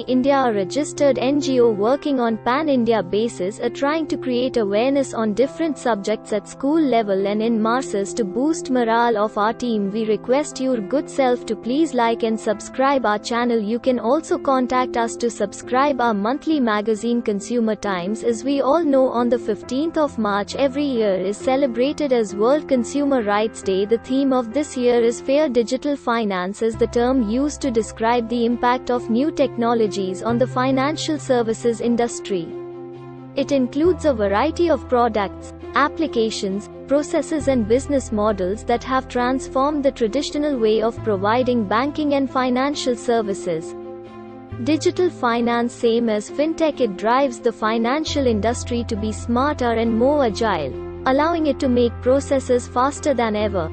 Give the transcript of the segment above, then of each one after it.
India a registered NGO working on pan-India basis are trying to create awareness on different subjects at school level and in masses to boost morale of our team. We request your good self to please like and subscribe our channel. You can also contact us to subscribe our monthly magazine Consumer Times. As we all know on the 15th of March every year is celebrated as World Consumer Rights Day. The theme of this year is fair digital finance is the term used to describe the impact of new technology technologies on the financial services industry. It includes a variety of products, applications, processes and business models that have transformed the traditional way of providing banking and financial services. Digital finance same as fintech it drives the financial industry to be smarter and more agile, allowing it to make processes faster than ever.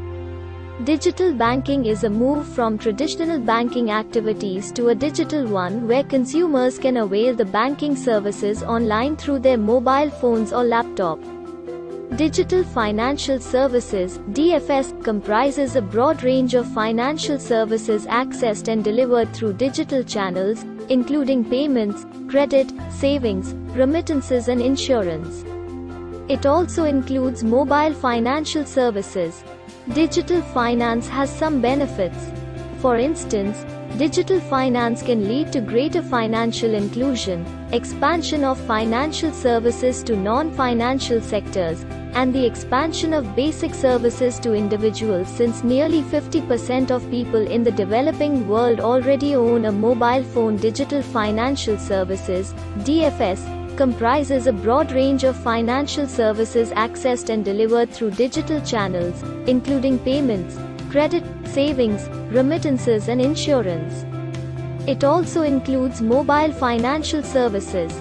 Digital banking is a move from traditional banking activities to a digital one where consumers can avail the banking services online through their mobile phones or laptop. Digital Financial Services DFS comprises a broad range of financial services accessed and delivered through digital channels, including payments, credit, savings, remittances and insurance. It also includes mobile financial services. Digital finance has some benefits. For instance, digital finance can lead to greater financial inclusion, expansion of financial services to non-financial sectors, and the expansion of basic services to individuals since nearly 50% of people in the developing world already own a mobile phone digital financial services DFS comprises a broad range of financial services accessed and delivered through digital channels, including payments, credit, savings, remittances and insurance. It also includes mobile financial services.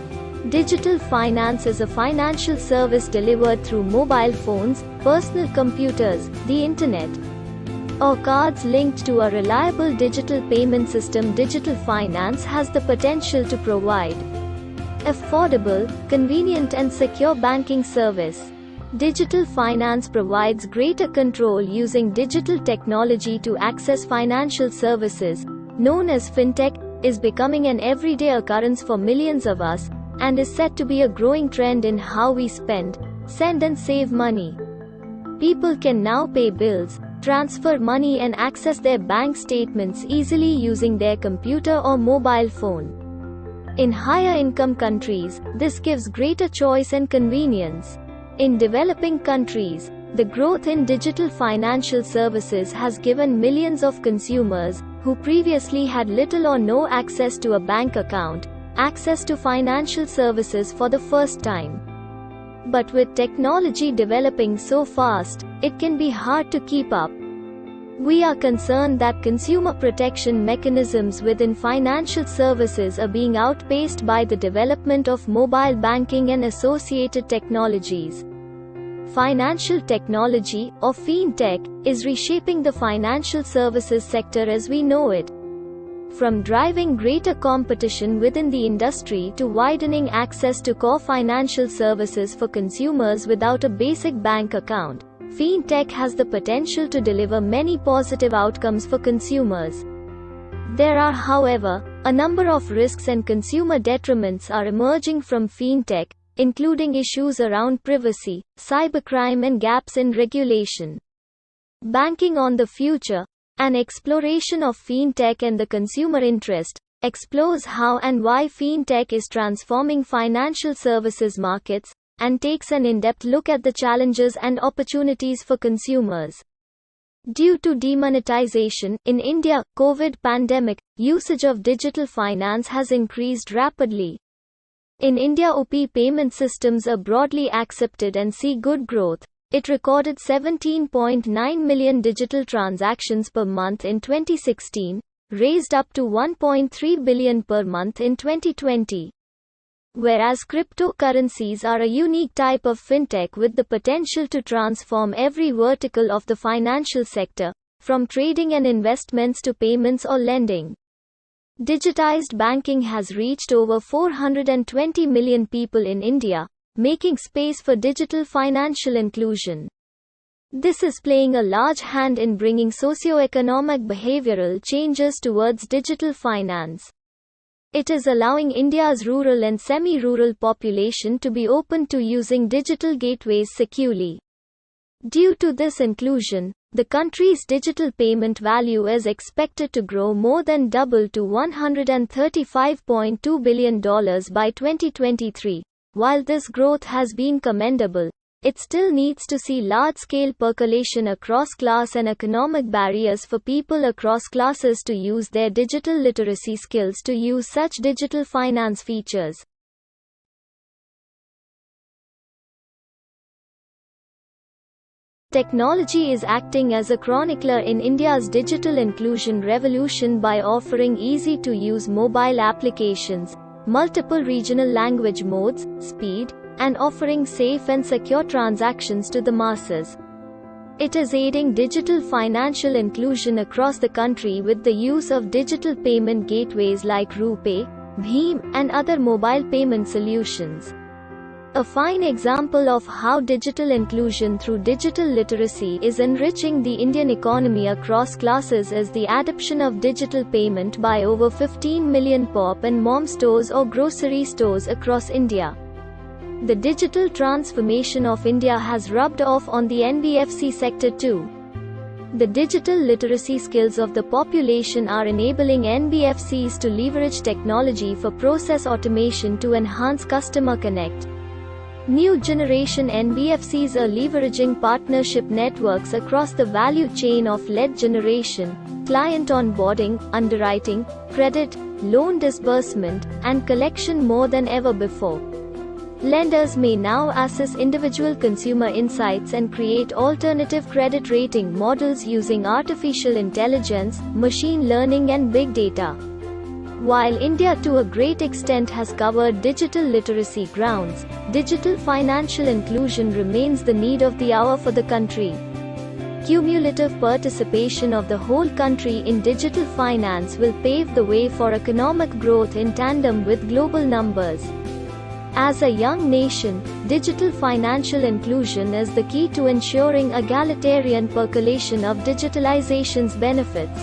Digital finance is a financial service delivered through mobile phones, personal computers, the internet, or cards linked to a reliable digital payment system. Digital finance has the potential to provide affordable, convenient and secure banking service. Digital finance provides greater control using digital technology to access financial services, known as fintech, is becoming an everyday occurrence for millions of us, and is set to be a growing trend in how we spend, send and save money. People can now pay bills, transfer money and access their bank statements easily using their computer or mobile phone. In higher income countries, this gives greater choice and convenience. In developing countries, the growth in digital financial services has given millions of consumers, who previously had little or no access to a bank account, access to financial services for the first time. But with technology developing so fast, it can be hard to keep up. We are concerned that consumer protection mechanisms within financial services are being outpaced by the development of mobile banking and associated technologies. Financial technology, or fintech, is reshaping the financial services sector as we know it. From driving greater competition within the industry to widening access to core financial services for consumers without a basic bank account. FinTech has the potential to deliver many positive outcomes for consumers. There are, however, a number of risks and consumer detriments are emerging from FinTech, including issues around privacy, cybercrime and gaps in regulation. Banking on the Future, an exploration of FinTech and the consumer interest, explores how and why FinTech is transforming financial services markets, and takes an in-depth look at the challenges and opportunities for consumers. Due to demonetization in India, COVID pandemic, usage of digital finance has increased rapidly. In India UPI payment systems are broadly accepted and see good growth. It recorded 17.9 million digital transactions per month in 2016, raised up to 1.3 billion per month in 2020. Whereas cryptocurrencies are a unique type of fintech with the potential to transform every vertical of the financial sector, from trading and investments to payments or lending. Digitized banking has reached over 420 million people in India, making space for digital financial inclusion. This is playing a large hand in bringing socio-economic behavioral changes towards digital finance. It is allowing India's rural and semi-rural population to be open to using digital gateways securely. Due to this inclusion, the country's digital payment value is expected to grow more than double to $135.2 billion by 2023. While this growth has been commendable, it still needs to see large-scale percolation across class and economic barriers for people across classes to use their digital literacy skills to use such digital finance features. Technology is acting as a chronicler in India's digital inclusion revolution by offering easy-to-use mobile applications, multiple regional language modes, speed, and offering safe and secure transactions to the masses. It is aiding digital financial inclusion across the country with the use of digital payment gateways like RuPay, BHIM, and other mobile payment solutions. A fine example of how digital inclusion through digital literacy is enriching the Indian economy across classes is the adoption of digital payment by over 15 million pop and mom stores or grocery stores across India. The digital transformation of India has rubbed off on the NBFC sector too. The digital literacy skills of the population are enabling NBFCs to leverage technology for process automation to enhance customer connect. New generation NBFCs are leveraging partnership networks across the value chain of lead generation, client onboarding, underwriting, credit, loan disbursement, and collection more than ever before. Lenders may now assess individual consumer insights and create alternative credit rating models using artificial intelligence, machine learning and big data. While India to a great extent has covered digital literacy grounds, digital financial inclusion remains the need of the hour for the country. Cumulative participation of the whole country in digital finance will pave the way for economic growth in tandem with global numbers. As a young nation, digital financial inclusion is the key to ensuring egalitarian percolation of digitalization's benefits.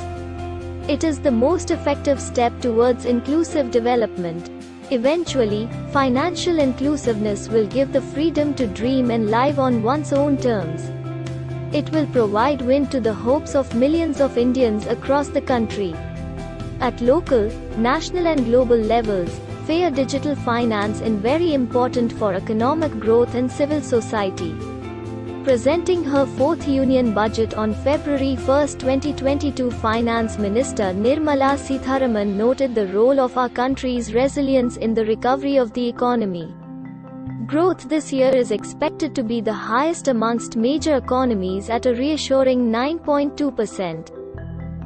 It is the most effective step towards inclusive development. Eventually, financial inclusiveness will give the freedom to dream and live on one's own terms. It will provide wind to the hopes of millions of Indians across the country. At local, national and global levels, fair digital finance is very important for economic growth and civil society. Presenting her fourth union budget on February 1, 2022 Finance Minister Nirmala Sitharaman noted the role of our country's resilience in the recovery of the economy. Growth this year is expected to be the highest amongst major economies at a reassuring 9.2%.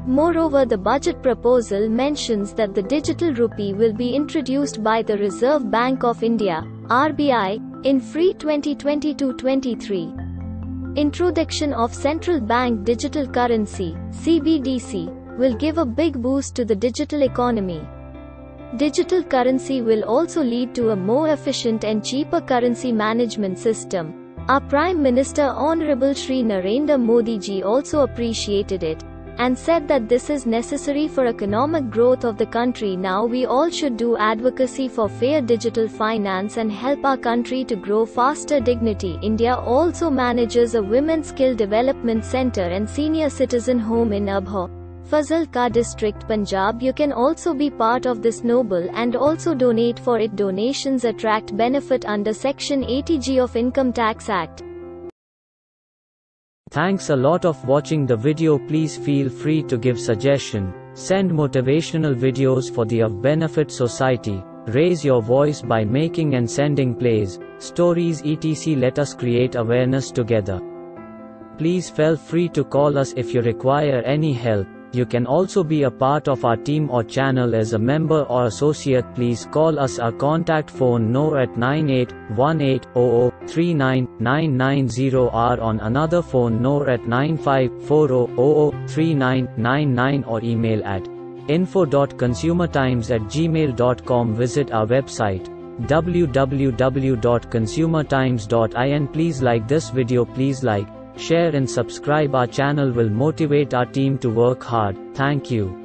Moreover the budget proposal mentions that the digital rupee will be introduced by the Reserve Bank of India, RBI, in free 2022-23. Introduction of Central Bank Digital Currency, CBDC, will give a big boost to the digital economy. Digital currency will also lead to a more efficient and cheaper currency management system. Our Prime Minister Honorable Shri Narendra Modi ji also appreciated it and said that this is necessary for economic growth of the country. Now we all should do advocacy for fair digital finance and help our country to grow faster dignity. India also manages a women's skill development center and senior citizen home in Abohar. Fazal Ka district Punjab you can also be part of this noble and also donate for it donations attract benefit under section 80G of Income Tax Act Thanks a lot of watching the video please feel free to give suggestion, send motivational videos for the of benefit society, raise your voice by making and sending plays, stories etc let us create awareness together. Please feel free to call us if you require any help. You can also be a part of our team or channel as a member or associate. Please call us our contact phone no at 981800399990 or on another phone no at 9540003999 or email at info.consumertimes at gmail.com. Visit our website www.consumertimes.in. Please like this video. Please like Share and subscribe our channel will motivate our team to work hard. Thank you.